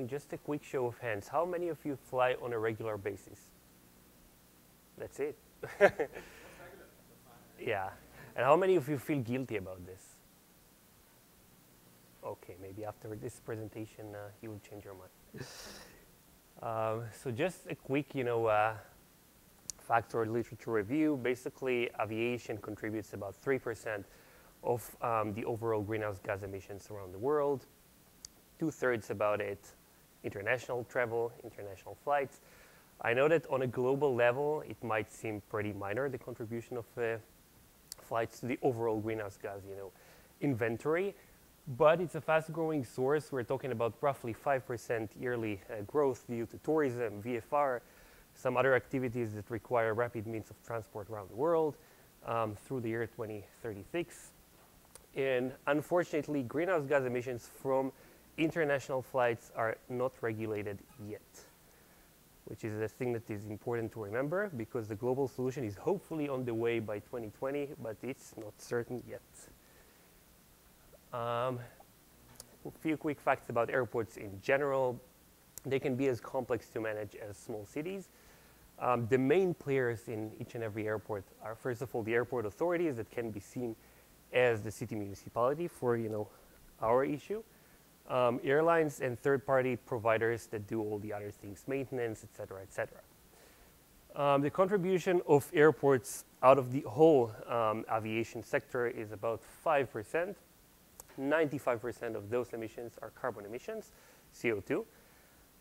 flying? Just a quick show of hands. How many of you fly on a regular basis? That's it. yeah. And how many of you feel guilty about this? Okay, maybe after this presentation, uh, you will change your mind. Um, so just a quick, you know, uh, factor literature review. Basically, aviation contributes about 3% of um, the overall greenhouse gas emissions around the world. Two-thirds about it, international travel, international flights. I know that on a global level, it might seem pretty minor, the contribution of uh, flights to the overall greenhouse gas, you know, inventory but it's a fast-growing source. We're talking about roughly 5% yearly uh, growth due to tourism, VFR, some other activities that require rapid means of transport around the world um, through the year 2036. And unfortunately, greenhouse gas emissions from international flights are not regulated yet, which is a thing that is important to remember because the global solution is hopefully on the way by 2020, but it's not certain yet. Um, a few quick facts about airports in general. They can be as complex to manage as small cities. Um, the main players in each and every airport are, first of all, the airport authorities that can be seen as the city municipality for, you know, our issue. Um, airlines and third-party providers that do all the other things, maintenance, et cetera, et cetera. Um, the contribution of airports out of the whole um, aviation sector is about 5%. 95% of those emissions are carbon emissions, CO2.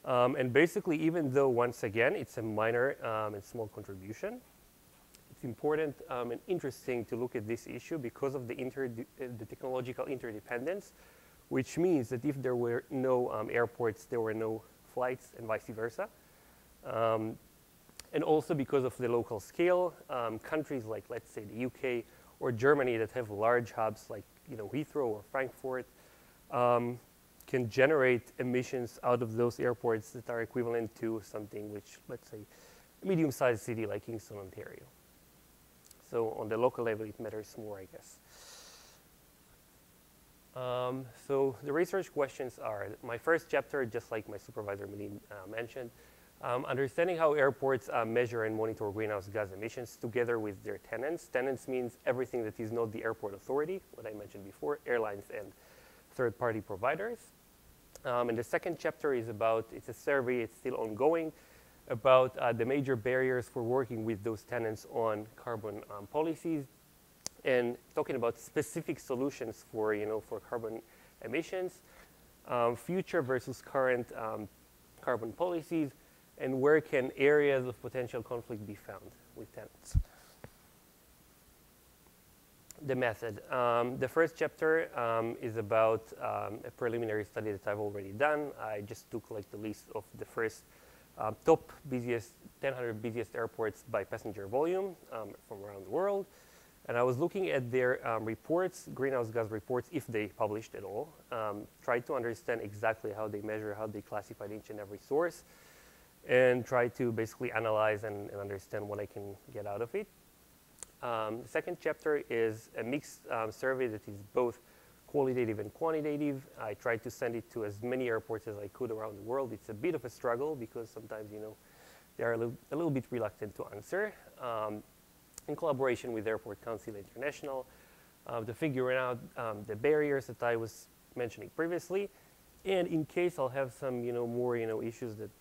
Um, and basically, even though, once again, it's a minor um, and small contribution, it's important um, and interesting to look at this issue because of the, uh, the, technological interdependence, which means that if there were no um, airports, there were no flights and vice versa. Um, and also because of the local scale, um, countries like, let's say, the UK or Germany that have large hubs like you know, Heathrow or Frankfurt um, can generate emissions out of those airports that are equivalent to something which, let's say, a medium-sized city like Kingston, Ontario. So on the local level, it matters more, I guess. Um, so the research questions are, my first chapter, just like my supervisor uh, mentioned, um, understanding how airports uh, measure and monitor greenhouse gas emissions together with their tenants. Tenants means everything that is not the airport authority, what I mentioned before, airlines and third-party providers. Um, and the second chapter is about, it's a survey, it's still ongoing, about uh, the major barriers for working with those tenants on carbon um, policies and talking about specific solutions for, you know, for carbon emissions, um, future versus current um, carbon policies, and where can areas of potential conflict be found with tenants. The method. Um, the first chapter um, is about um, a preliminary study that I've already done. I just took like the list of the first um, top busiest, 1,000 busiest airports by passenger volume um, from around the world. And I was looking at their um, reports, greenhouse gas reports, if they published at all, tried to understand exactly how they measure, how they classify each and every source, and try to basically analyze and, and understand what I can get out of it. Um, the second chapter is a mixed um, survey that is both qualitative and quantitative. I tried to send it to as many airports as I could around the world. It's a bit of a struggle because sometimes, you know, they are a little, a little bit reluctant to answer. Um, in collaboration with Airport Council International, uh, to figure out um, the barriers that I was mentioning previously. And in case I'll have some, you know, more, you know, issues that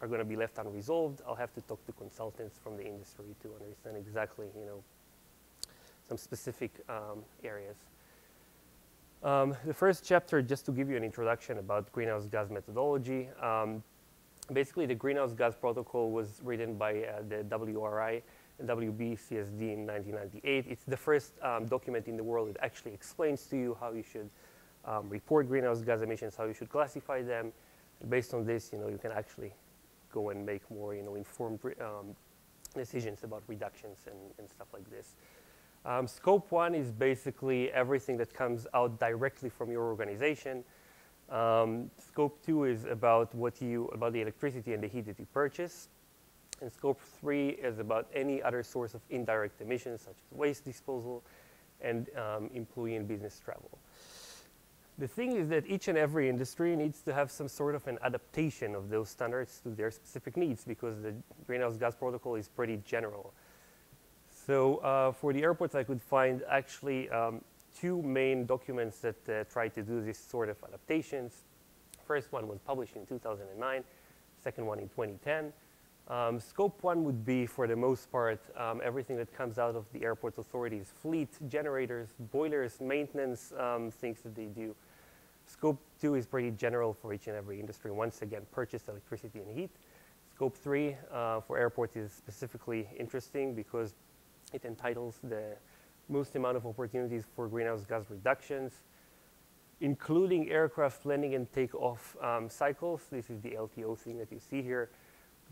are going to be left unresolved. I'll have to talk to consultants from the industry to understand exactly, you know, some specific um, areas. Um, the first chapter, just to give you an introduction about greenhouse gas methodology. Um, basically, the greenhouse gas protocol was written by uh, the WRI WBCSD in 1998. It's the first um, document in the world that actually explains to you how you should um, report greenhouse gas emissions, how you should classify them. based on this, you know, you can actually go and make more you know, informed um, decisions about reductions and, and stuff like this. Um, scope one is basically everything that comes out directly from your organization. Um, scope two is about what you, about the electricity and the heat that you purchase. And scope three is about any other source of indirect emissions, such as waste disposal and um, employee and business travel. The thing is that each and every industry needs to have some sort of an adaptation of those standards to their specific needs because the greenhouse gas protocol is pretty general. So uh, for the airports, I could find actually um, two main documents that uh, try to do this sort of adaptations. First one was published in 2009, second one in 2010. Um, scope one would be, for the most part, um, everything that comes out of the airport authorities, fleet, generators, boilers, maintenance, um, things that they do. Scope two is pretty general for each and every industry. Once again, purchased electricity and heat. Scope three uh, for airports is specifically interesting because it entitles the most amount of opportunities for greenhouse gas reductions, including aircraft landing and takeoff um, cycles. This is the LTO thing that you see here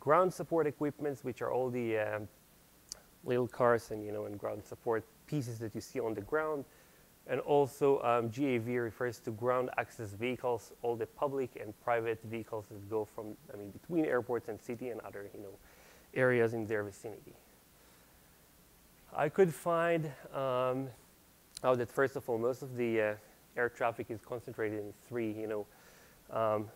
ground support equipments, which are all the um, little cars and, you know, and ground support pieces that you see on the ground. And also um, GAV refers to ground access vehicles, all the public and private vehicles that go from, I mean, between airports and city and other, you know, areas in their vicinity. I could find um, out that first of all, most of the uh, air traffic is concentrated in three, you know, um,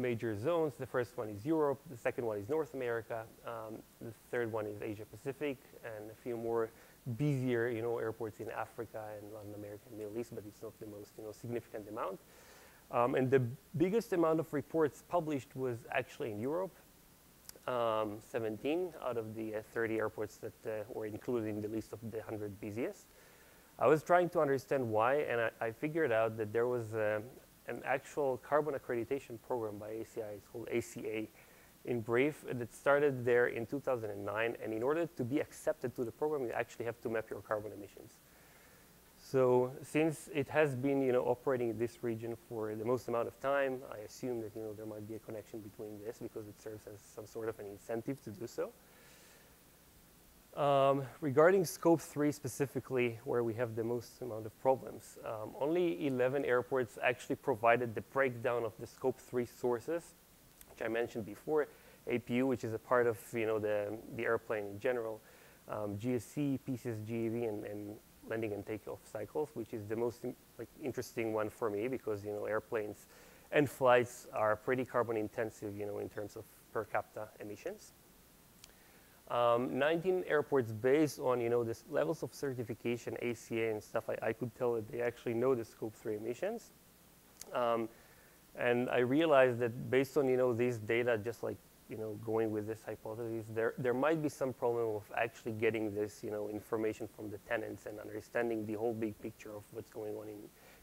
major zones. The first one is Europe, the second one is North America, um, the third one is Asia Pacific, and a few more busier, you know, airports in Africa and Latin America and Middle East, but it's not the most, you know, significant amount. Um, and the biggest amount of reports published was actually in Europe, um, 17 out of the uh, 30 airports that uh, were included in the list of the 100 busiest. I was trying to understand why, and I, I figured out that there was uh, an actual carbon accreditation program by ACI. It's called ACA in brief. That started there in 2009. And in order to be accepted to the program, you actually have to map your carbon emissions. So since it has been you know, operating in this region for the most amount of time, I assume that you know, there might be a connection between this because it serves as some sort of an incentive to do so. Um, regarding scope three specifically, where we have the most amount of problems, um, only 11 airports actually provided the breakdown of the scope three sources, which I mentioned before, APU, which is a part of you know the, the airplane in general, um, GSE, PCS, GAV, and, and landing and takeoff cycles, which is the most like, interesting one for me because you know airplanes and flights are pretty carbon intensive, you know, in terms of per capita emissions. Um, 19 airports based on, you know, this levels of certification, ACA and stuff, I, I could tell that they actually know the scope three emissions. Um, and I realized that based on, you know, these data, just like, you know, going with this hypothesis, there, there might be some problem of actually getting this, you know, information from the tenants and understanding the whole big picture of what's going on in,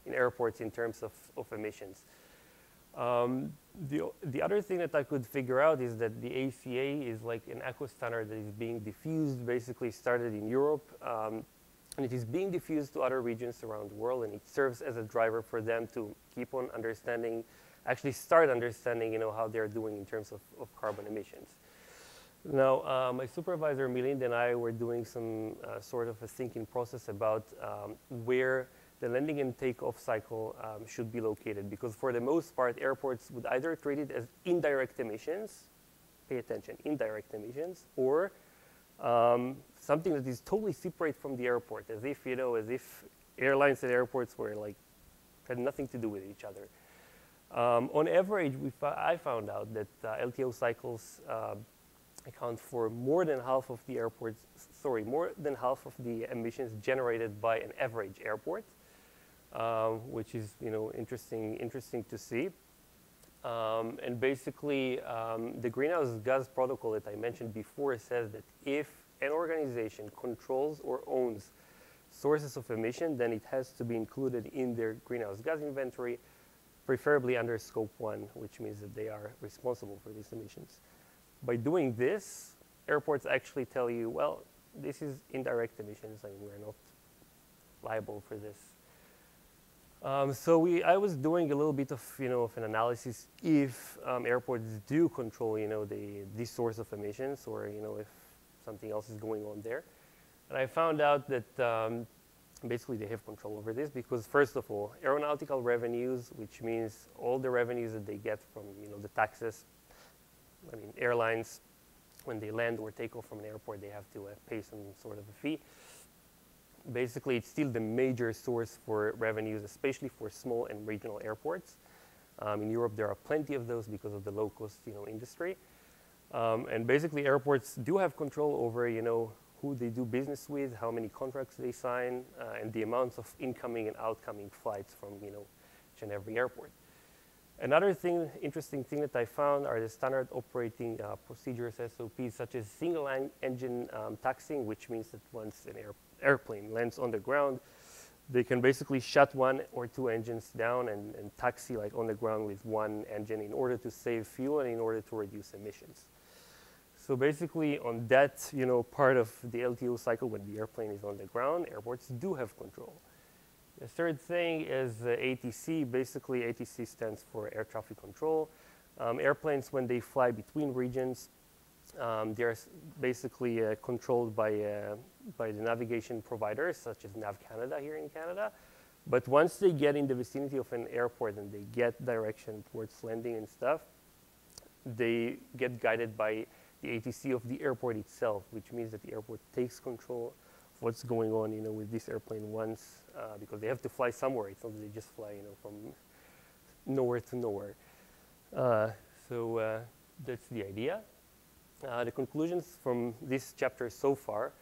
in airports in terms of, of emissions. Um, the, the other thing that I could figure out is that the ACA is like an eco standard that is being diffused, basically started in Europe, um, and it is being diffused to other regions around the world, and it serves as a driver for them to keep on understanding, actually start understanding, you know, how they're doing in terms of, of carbon emissions. Now, uh, my supervisor, Milind, and I were doing some uh, sort of a thinking process about um, where the landing and takeoff cycle um, should be located because for the most part, airports would either treat it as indirect emissions, pay attention, indirect emissions, or um, something that is totally separate from the airport, as if, you know, as if airlines and airports were like, had nothing to do with each other. Um, on average, I found out that uh, LTO cycles uh, account for more than half of the airports, sorry, more than half of the emissions generated by an average airport um, which is you know interesting interesting to see. Um, and basically, um, the greenhouse gas protocol that I mentioned before says that if an organization controls or owns sources of emission, then it has to be included in their greenhouse gas inventory, preferably under scope one, which means that they are responsible for these emissions. By doing this, airports actually tell you, well, this is indirect emissions, I mean, we're not liable for this um, so we, I was doing a little bit of, you know, of an analysis if um, airports do control, you know, the, the source of emissions or, you know, if something else is going on there. And I found out that um, basically they have control over this because first of all, aeronautical revenues, which means all the revenues that they get from, you know, the taxes, I mean, airlines, when they land or take off from an airport, they have to uh, pay some sort of a fee basically, it's still the major source for revenues, especially for small and regional airports. Um, in Europe, there are plenty of those because of the low-cost, you know, industry. Um, and basically, airports do have control over, you know, who they do business with, how many contracts they sign, uh, and the amounts of incoming and outgoing flights from, you know, each and every airport. Another thing, interesting thing that I found are the standard operating uh, procedures, SOPs, such as single engine um, taxiing, which means that once an air airplane lands on the ground, they can basically shut one or two engines down and, and, taxi like on the ground with one engine in order to save fuel and in order to reduce emissions. So basically on that, you know, part of the LTO cycle when the airplane is on the ground, airports do have control. The third thing is uh, ATC. Basically, ATC stands for air traffic control. Um, airplanes, when they fly between regions, um, they're basically uh, controlled by, uh, by the navigation providers, such as Nav Canada here in Canada. But once they get in the vicinity of an airport and they get direction towards landing and stuff, they get guided by the ATC of the airport itself, which means that the airport takes control of what's going on, you know, with this airplane once, uh, because they have to fly somewhere. It's not that they just fly, you know, from nowhere to nowhere. Uh, so uh, that's the idea. Uh, the conclusions from this chapter so far,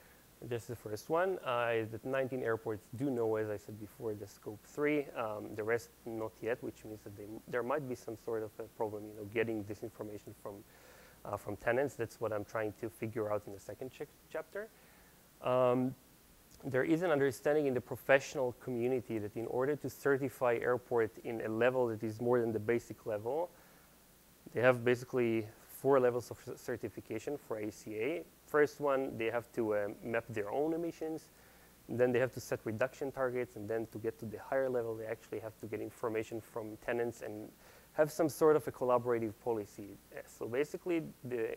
just the first one, uh, that 19 airports do know, as I said before, the scope three. Um, the rest not yet, which means that there might be some sort of a problem, you know, getting this information from uh, from tenants. That's what I'm trying to figure out in the second ch chapter. Um, there is an understanding in the professional community that in order to certify airport in a level that is more than the basic level, they have basically four levels of certification for ACA. First one, they have to uh, map their own emissions. Then they have to set reduction targets, and then to get to the higher level, they actually have to get information from tenants and have some sort of a collaborative policy. So basically, the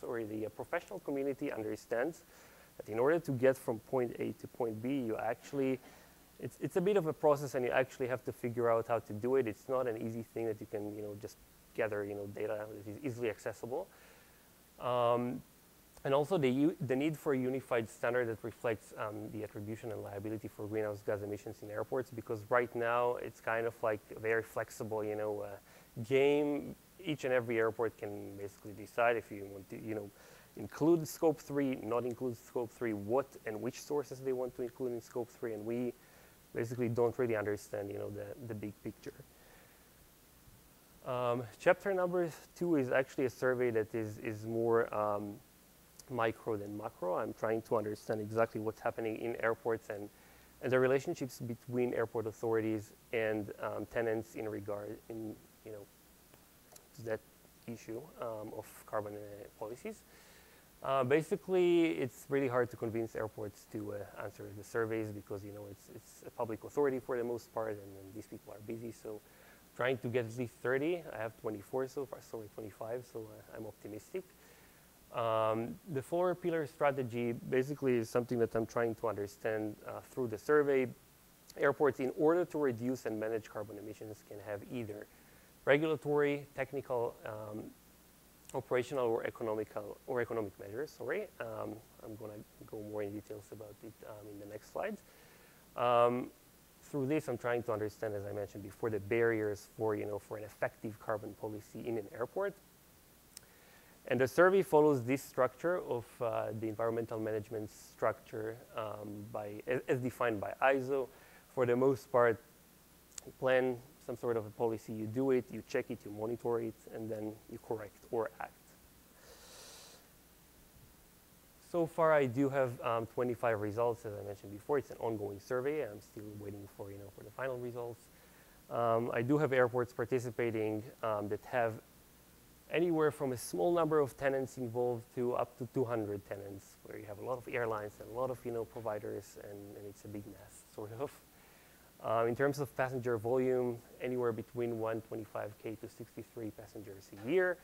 sorry, the uh, professional community understands that in order to get from point A to point B, you actually, it's, it's a bit of a process and you actually have to figure out how to do it. It's not an easy thing that you can, you know, just gather, you know, data that is easily accessible. Um, and also the, the need for a unified standard that reflects um, the attribution and liability for greenhouse gas emissions in airports because right now it's kind of like a very flexible, you know, uh, game. Each and every airport can basically decide if you want to, you know, include scope three, not include scope three, what and which sources they want to include in scope three, and we basically don't really understand, you know, the, the big picture. Um, chapter number two is actually a survey that is, is more um, micro than macro. I'm trying to understand exactly what's happening in airports and, and the relationships between airport authorities and um, tenants in regard, in, you know, that issue um, of carbon uh, policies. Uh, basically, it's really hard to convince airports to uh, answer the surveys because you know it's it's a public authority for the most part, and, and, these people are busy. So, trying to get at least 30. I have 24 so far, sorry, 25. So uh, I'm optimistic. Um, the four pillar strategy basically is something that I'm trying to understand uh, through the survey. Airports, in order to reduce and manage carbon emissions, can have either regulatory, technical, um, operational or economical or economic measures. Sorry, um, I'm going to go more in details about it um, in the next slides. Through this, I'm trying to understand, as I mentioned before, the barriers for you know for an effective carbon policy in an airport. And the survey follows this structure of uh, the environmental management structure um, by, as, as defined by ISO. For the most part, you plan some sort of a policy, you do it, you check it, you monitor it, and then you correct or act. So far, I do have um, 25 results, as I mentioned before. It's an ongoing survey. I'm still waiting for, you know, for the final results. Um, I do have airports participating um, that have anywhere from a small number of tenants involved to up to 200 tenants, where you have a lot of airlines and a lot of, you know, providers, and, and it's a big mess, sort of. Uh, in terms of passenger volume, anywhere between 125K to 63 passengers a year.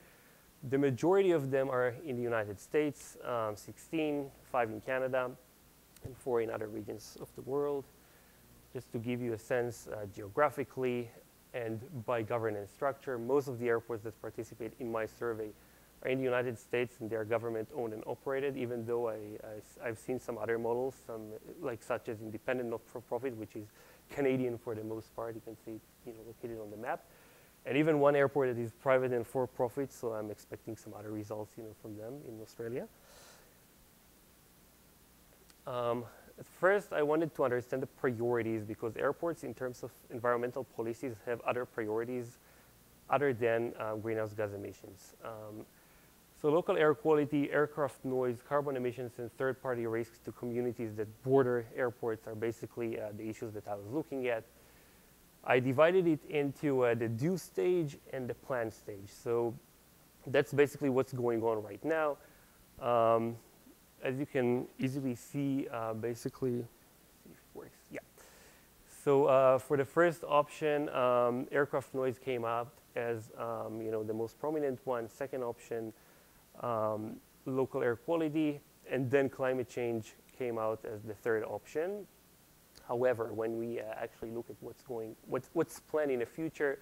The majority of them are in the United States, um, 16, 5 in Canada, and 4 in other regions of the world. Just to give you a sense uh, geographically and by governance structure, most of the airports that participate in my survey are in the United States and they're government owned and operated, even though I, I, have seen some other models, some like such as independent not-for-profit, which is Canadian for the most part. You can see it you know, located on the map. And even one airport that is private and for-profit, so I'm expecting some other results you know, from them in Australia. Um, first, I wanted to understand the priorities because airports, in terms of environmental policies, have other priorities other than uh, greenhouse gas emissions. Um, so local air quality, aircraft noise, carbon emissions, and third-party risks to communities that border airports are basically uh, the issues that I was looking at. I divided it into uh, the do stage and the plan stage. So that's basically what's going on right now. Um, as you can easily see, uh, basically, see if it works, yeah. So uh, for the first option, um, aircraft noise came up as um, you know the most prominent one. Second option, um, local air quality, and then climate change came out as the third option. However, when we uh, actually look at what's going, what's, what's planned in the future,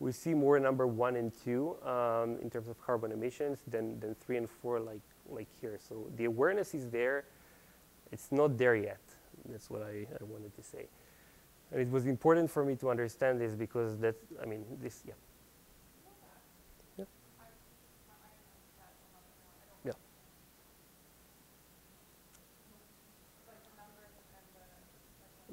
we see more number one and two um, in terms of carbon emissions than, than three and four like, like here. So the awareness is there. It's not there yet. That's what I, I wanted to say. And it was important for me to understand this because that, I mean, this, yeah.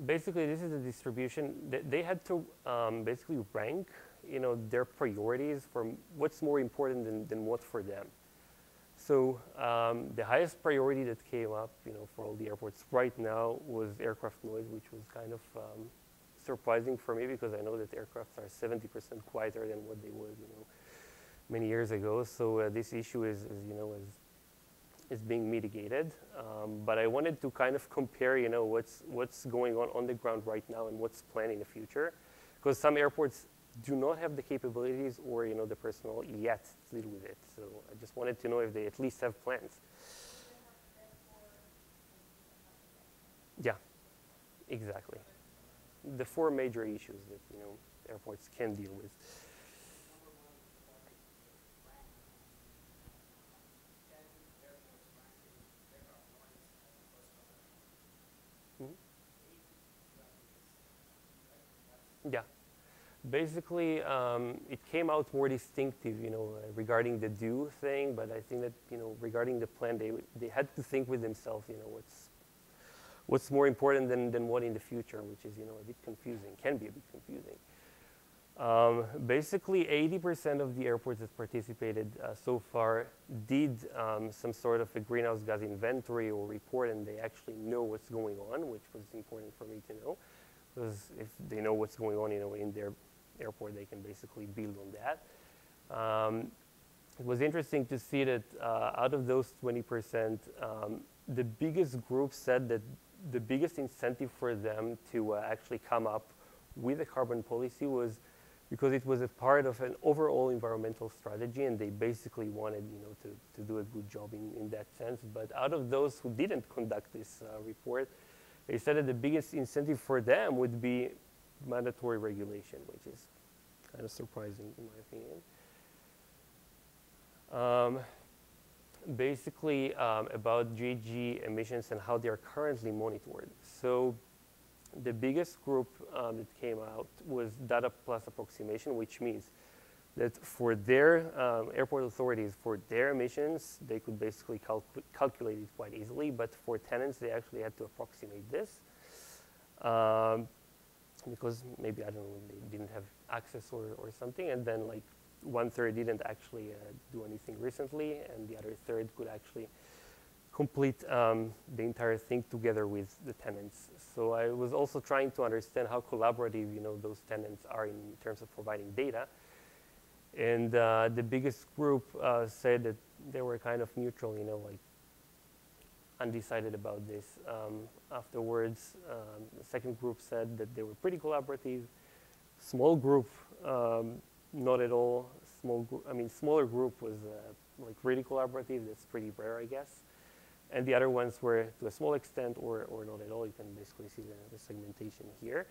Basically, this is the distribution. They had to um, basically rank, you know, their priorities for what's more important than, than what for them. So um, the highest priority that came up, you know, for all the airports right now was aircraft noise, which was kind of um, surprising for me because I know that aircrafts are 70% quieter than what they were, you know, many years ago. So uh, this issue is, is, you know, is is being mitigated. Um, but I wanted to kind of compare, you know, what's, what's going on on the ground right now and what's planned in the future. Because some airports do not have the capabilities or, you know, the personnel yet to deal with it. So I just wanted to know if they at least have plans. Yeah, exactly. The four major issues that, you know, airports can deal with. Yeah. Basically, um, it came out more distinctive, you know, uh, regarding the do thing, but I think that, you know, regarding the plan, they, they had to think with themselves, you know, what's, what's more important than, than what in the future, which is, you know, a bit confusing, can be a bit confusing. Um, basically, 80% of the airports that participated uh, so far did um, some sort of a greenhouse gas inventory or report, and they actually know what's going on, which was important for me to know because if they know what's going on, you know, in their airport, they can basically build on that. Um, it was interesting to see that uh, out of those 20%, um, the biggest group said that the biggest incentive for them to uh, actually come up with a carbon policy was because it was a part of an overall environmental strategy and they basically wanted you know, to, to do a good job in, in that sense. But out of those who didn't conduct this uh, report, they said that the biggest incentive for them would be mandatory regulation, which is kind of surprising in my opinion. Um, basically um, about GHG emissions and how they are currently monitored. So the biggest group um, that came out was data plus approximation, which means that for their um, airport authorities, for their emissions, they could basically calculate it quite easily. But for tenants, they actually had to approximate this um, because maybe, I don't know, they didn't have access or, or something. And then like one third didn't actually uh, do anything recently, and the other third could actually complete um, the entire thing together with the tenants. So I was also trying to understand how collaborative, you know, those tenants are in terms of providing data. And uh, the biggest group uh, said that they were kind of neutral, you know, like undecided about this. Um, afterwards, um, the second group said that they were pretty collaborative. Small group, um, not at all. Small group, I mean, smaller group was uh, like really collaborative. That's pretty rare, I guess. And the other ones were to a small extent or, or not at all. You can basically see the, the segmentation here.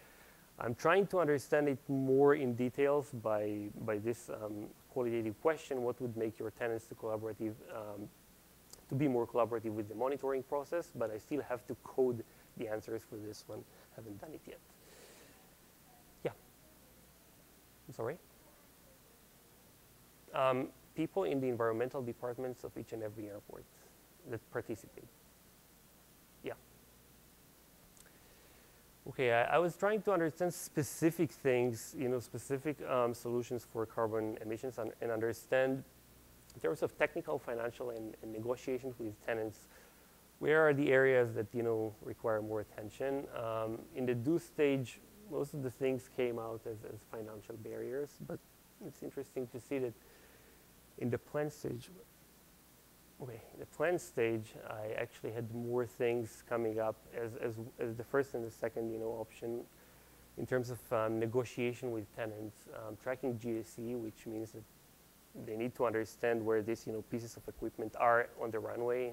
I'm trying to understand it more in details by, by this um, qualitative question, what would make your tenants to collaborative, um, to be more collaborative with the monitoring process, but I still have to code the answers for this one. Haven't done it yet. Yeah. I'm sorry? Um, people in the environmental departments of each and every airport that participate. Okay, I, I was trying to understand specific things, you know, specific um, solutions for carbon emissions and, and, understand in terms of technical, financial, and, and, negotiations with tenants, where are the areas that, you know, require more attention. Um, in the do stage, most of the things came out as, as financial barriers, but it's interesting to see that in the plan stage, okay, the plan stage, I actually had more things coming up as, as, as the first and the second, you know, option in terms of um, negotiation with tenants, um, tracking GSE, which means that they need to understand where these, you know, pieces of equipment are on the runway,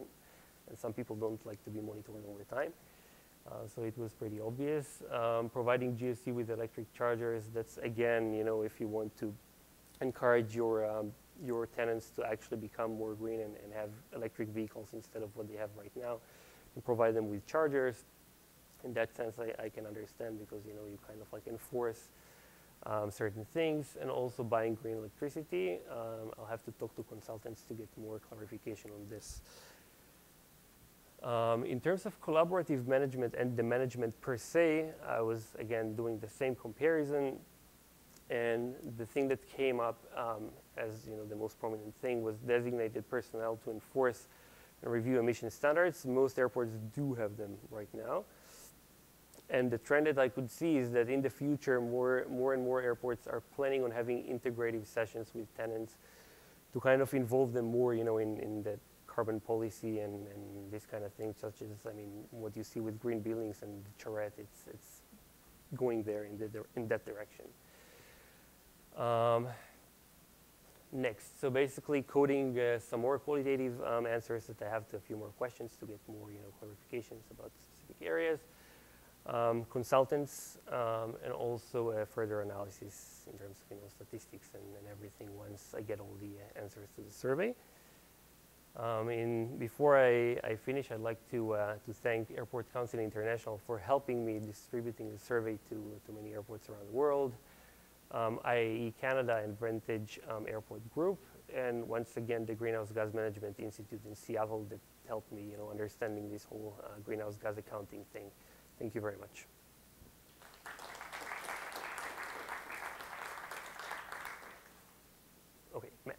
and some people don't like to be monitored all the time. Uh, so it was pretty obvious. Um, providing GSE with electric chargers, that's again, you know, if you want to encourage your um, your tenants to actually become more green and, and have electric vehicles instead of what they have right now and provide them with chargers. In that sense, I, I can understand because, you know, you kind of like enforce um, certain things and also buying green electricity. Um, I'll have to talk to consultants to get more clarification on this. Um, in terms of collaborative management and the management per se, I was again doing the same comparison. And the thing that came up um, as you know, the most prominent thing was designated personnel to enforce and review emission standards. Most airports do have them right now. And the trend that I could see is that in the future, more, more and more airports are planning on having integrative sessions with tenants to kind of involve them more, you know, in, in the carbon policy and, and this kind of thing, such as, I mean, what you see with green buildings and the charrette, it's, it's going there in, the, in that direction. Um, next, so basically coding uh, some more qualitative um, answers that I have to a few more questions to get more you know, clarifications about specific areas. Um, consultants um, and also uh, further analysis in terms of you know, statistics and, and everything once I get all the uh, answers to the survey. Um, before I, I, finish, I'd like to, uh, to thank Airport Council International for helping me distributing the survey to, to many airports around the world um, IAE Canada and Vantage um, Airport Group, and once again the Greenhouse Gas Management Institute in Seattle that helped me, you know, understanding this whole uh, greenhouse gas accounting thing. Thank you very much. Okay, Matt.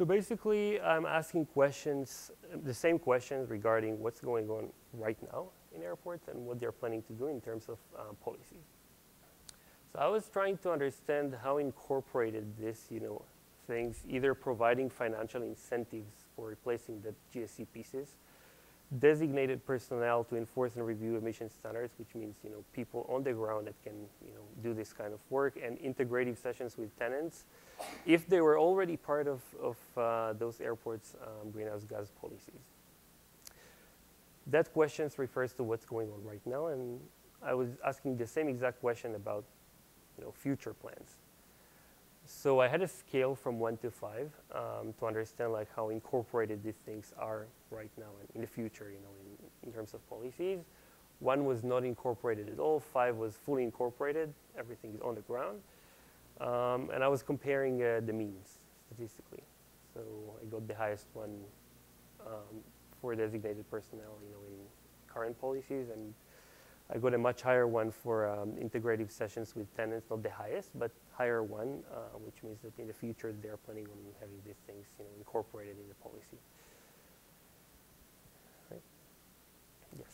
So basically, I'm asking questions, the same questions regarding what's going on right now in airports and what they're planning to do in terms of um, policy. So I was trying to understand how incorporated this, you know, things, either providing financial incentives for replacing the GSE pieces, designated personnel to enforce and review emission standards, which means, you know, people on the ground that can, you know, do this kind of work, and integrative sessions with tenants if they were already part of, of uh, those airports' um, greenhouse gas policies. That question refers to what's going on right now, and I was asking the same exact question about you know, future plans. So I had a scale from one to five um, to understand like how incorporated these things are right now and in the future, you know, in, in terms of policies. One was not incorporated at all, five was fully incorporated, everything is on the ground. Um, and I was comparing uh, the means statistically. So I got the highest one um, for designated personnel, you know, in current policies, and I got a much higher one for um, integrative sessions with tenants, not the highest, but higher one, uh, which means that in the future they're planning on having these things, you know, incorporated in the policy. Right? Yes.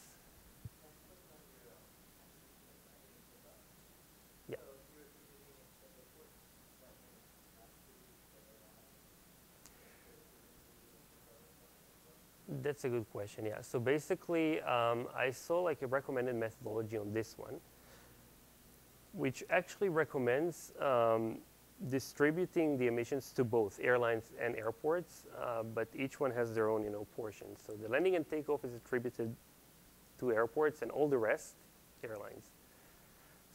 That's a good question, yeah. So basically, um, I saw like a recommended methodology on this one, which actually recommends um, distributing the emissions to both airlines and airports, uh, but each one has their own, you know, portion. So the landing and takeoff is attributed to airports, and all the rest, airlines.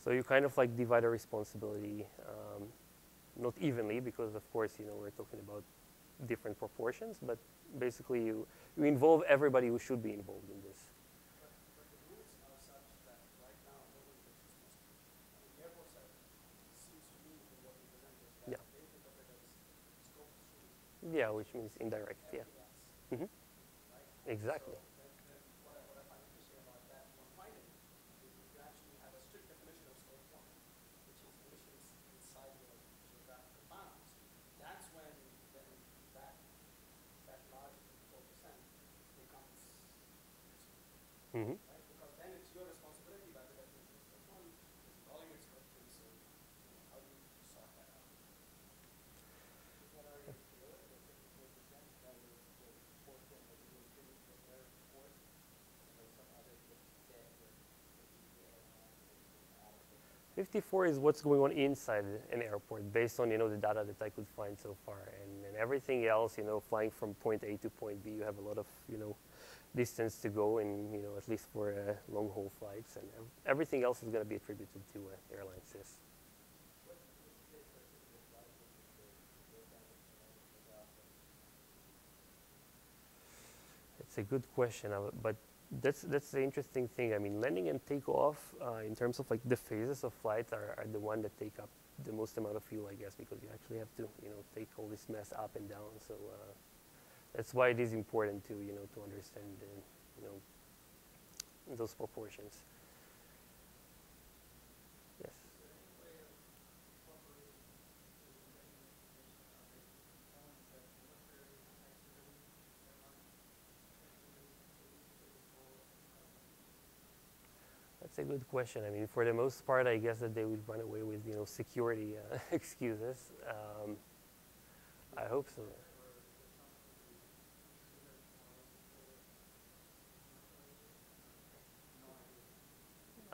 So you kind of like divide the responsibility, um, not evenly, because of course, you know, we're talking about different proportions, but basically you, you involve everybody who should be involved in this. Yeah, which means indirect, yeah. Mm -hmm. Exactly. Mm -hmm. Because then it's your responsibility rather than the one is all your expecting. So you know, how do you sort that out? What are you feel the 54% that is the portion that you will give to the airport? Or some other debt where 54 is what's going on inside an airport based on you know the data that I could find so far. And, and everything else you know flying from point A to point B you have a lot of you know distance to go and you know at least for uh, long haul flights. And everything else is going to be attributed to uh, airlines yes. It's a good question uh, but that's that's the interesting thing I mean landing and takeoff uh, in terms of like the phases of flight are, are the one that take up the most amount of fuel I guess because you actually have to you know take all this mess up and down so uh, that's why it is important to you know to understand the, you know those proportions. Yes. That's a good question. I mean, for the most part, I guess that they would run away with you know security uh, excuses. Um, I hope so.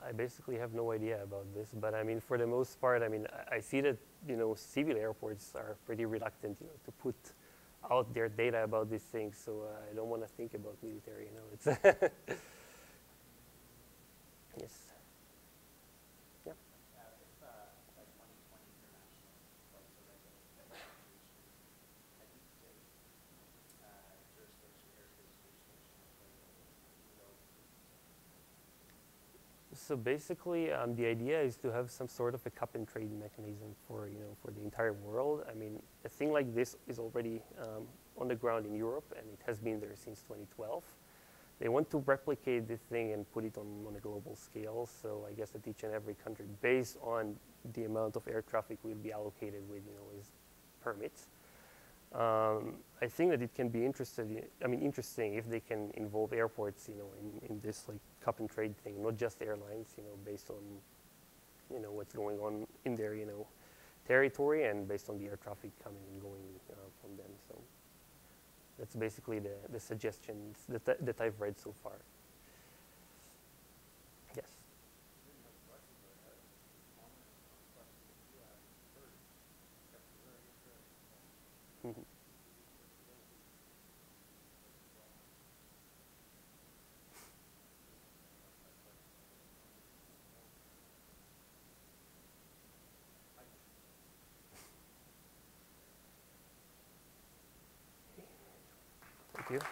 I basically have no idea about this, but I mean, for the most part, I mean, I, I see that you know civil airports are pretty reluctant, you know, to put out their data about these things. So uh, I don't want to think about military. You know, it's yes. So basically, um, the idea is to have some sort of a cap and trade mechanism for you know for the entire world. I mean, a thing like this is already um, on the ground in Europe, and it has been there since 2012. They want to replicate this thing and put it on, on a global scale. So I guess that each and every country, based on the amount of air traffic, will be allocated with you know his permits. Um, I think that it can be interested. In, I mean, interesting if they can involve airports, you know, in, in this like cap and trade thing, not just airlines, you know, based on, you know, what's going on in their, you know, territory and based on the air traffic coming and going uh, from them. So that's basically the, the suggestions that, that I've read so far. Thank you.